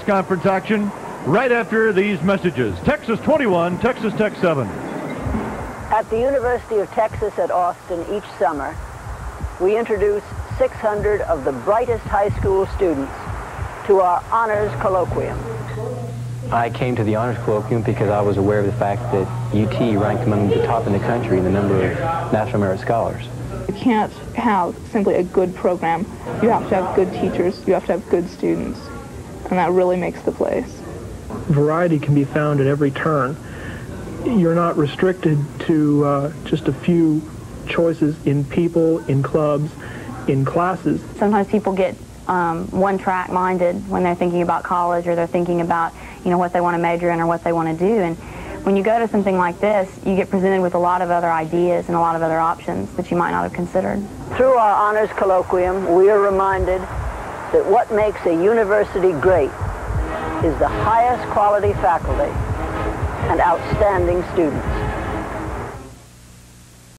conference action right after these messages. Texas 21, Texas Tech 7. At the University of Texas at Austin each summer, we introduce 600 of the brightest high school students to our honors colloquium. I came to the honors colloquium because I was aware of the fact that UT ranked among the top in the country in the number of National Merit Scholars. You can't have simply a good program. You have to have good teachers. You have to have good students. And that really makes the place. Variety can be found at every turn. You're not restricted to uh, just a few choices in people, in clubs, in classes. Sometimes people get um, one-track minded when they're thinking about college or they're thinking about, you know, what they want to major in or what they want to do. And when you go to something like this, you get presented with a lot of other ideas and a lot of other options that you might not have considered. Through our honors colloquium, we are reminded that what makes a university great is the highest quality faculty and outstanding students.